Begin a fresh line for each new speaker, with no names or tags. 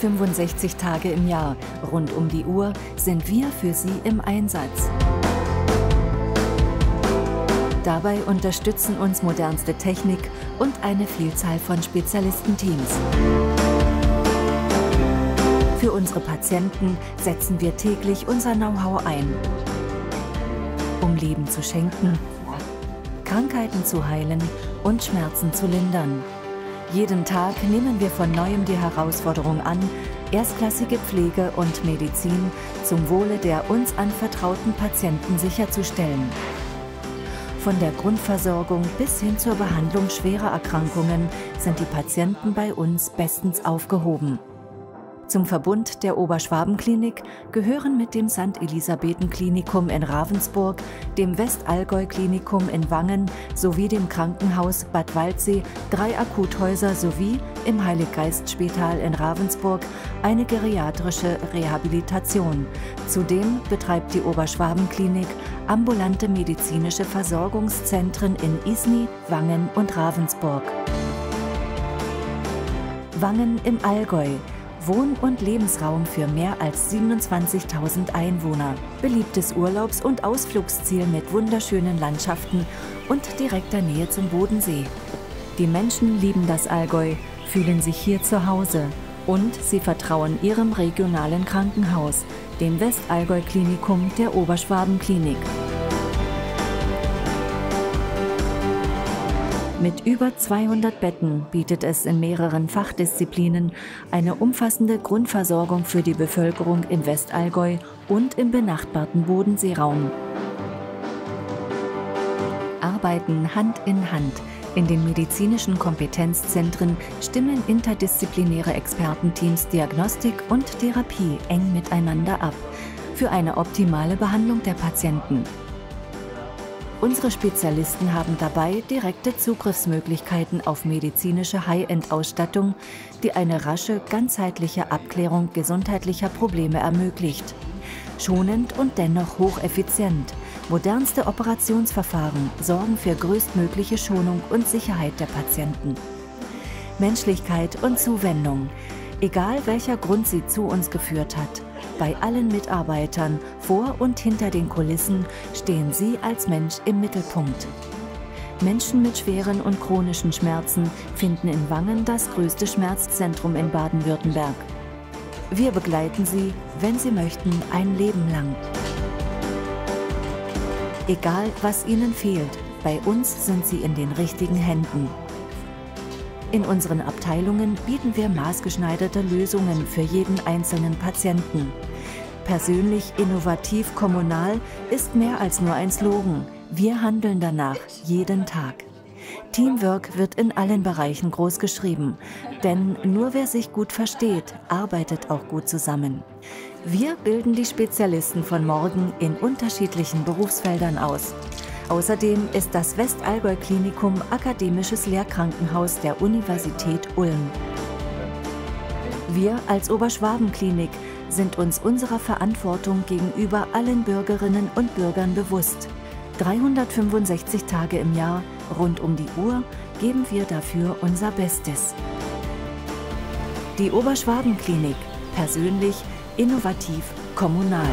365 Tage im Jahr, rund um die Uhr, sind wir für Sie im Einsatz. Dabei unterstützen uns modernste Technik und eine Vielzahl von Spezialistenteams. Für unsere Patienten setzen wir täglich unser Know-how ein, um Leben zu schenken, Krankheiten zu heilen und Schmerzen zu lindern. Jeden Tag nehmen wir von neuem die Herausforderung an, erstklassige Pflege und Medizin zum Wohle der uns anvertrauten Patienten sicherzustellen. Von der Grundversorgung bis hin zur Behandlung schwerer Erkrankungen sind die Patienten bei uns bestens aufgehoben. Zum Verbund der Oberschwabenklinik gehören mit dem St. Elisabethen-Klinikum in Ravensburg, dem Westallgäu-Klinikum in Wangen sowie dem Krankenhaus Bad Waldsee drei Akuthäuser sowie im Heiliggeistspital in Ravensburg eine geriatrische Rehabilitation. Zudem betreibt die Oberschwabenklinik ambulante medizinische Versorgungszentren in Isny, Wangen und Ravensburg. Wangen im Allgäu Wohn- und Lebensraum für mehr als 27.000 Einwohner. Beliebtes Urlaubs- und Ausflugsziel mit wunderschönen Landschaften und direkter Nähe zum Bodensee. Die Menschen lieben das Allgäu, fühlen sich hier zu Hause und sie vertrauen ihrem regionalen Krankenhaus, dem Westallgäu-Klinikum der Oberschwaben-Klinik. Mit über 200 Betten bietet es in mehreren Fachdisziplinen eine umfassende Grundversorgung für die Bevölkerung im Westallgäu und im benachbarten Bodenseeraum. Arbeiten Hand in Hand. In den medizinischen Kompetenzzentren stimmen interdisziplinäre Expertenteams Diagnostik und Therapie eng miteinander ab für eine optimale Behandlung der Patienten. Unsere Spezialisten haben dabei direkte Zugriffsmöglichkeiten auf medizinische High-End-Ausstattung, die eine rasche, ganzheitliche Abklärung gesundheitlicher Probleme ermöglicht. Schonend und dennoch hocheffizient. Modernste Operationsverfahren sorgen für größtmögliche Schonung und Sicherheit der Patienten. Menschlichkeit und Zuwendung. Egal welcher Grund sie zu uns geführt hat, bei allen Mitarbeitern, vor und hinter den Kulissen, stehen Sie als Mensch im Mittelpunkt. Menschen mit schweren und chronischen Schmerzen finden in Wangen das größte Schmerzzentrum in Baden-Württemberg. Wir begleiten Sie, wenn Sie möchten, ein Leben lang. Egal, was Ihnen fehlt, bei uns sind Sie in den richtigen Händen. In unseren Abteilungen bieten wir maßgeschneiderte Lösungen für jeden einzelnen Patienten. Persönlich, innovativ, kommunal ist mehr als nur ein Slogan. Wir handeln danach jeden Tag. Teamwork wird in allen Bereichen groß geschrieben, denn nur wer sich gut versteht, arbeitet auch gut zusammen. Wir bilden die Spezialisten von morgen in unterschiedlichen Berufsfeldern aus. Außerdem ist das Westallgäu-Klinikum akademisches Lehrkrankenhaus der Universität Ulm. Wir als Oberschwabenklinik sind uns unserer Verantwortung gegenüber allen Bürgerinnen und Bürgern bewusst. 365 Tage im Jahr, rund um die Uhr, geben wir dafür unser Bestes. Die Oberschwabenklinik. Persönlich, innovativ, kommunal.